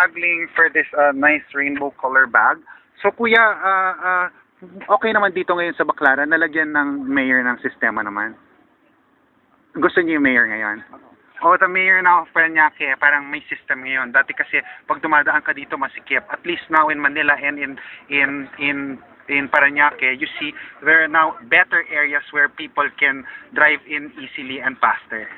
haggling for this uh, nice rainbow color bag. So kuya, uh, uh, okay naman dito ngayon sa Baclaran, nalagyan ng mayor ng sistema naman. Gusto niyo yung mayor ngayon? O, the mayor na of Parañaque, parang may system ngayon. Dati kasi, pag dumadaan ka dito, masikip. At least now in Manila and in, in, in, in Parañaque, you see, there are now better areas where people can drive in easily and faster.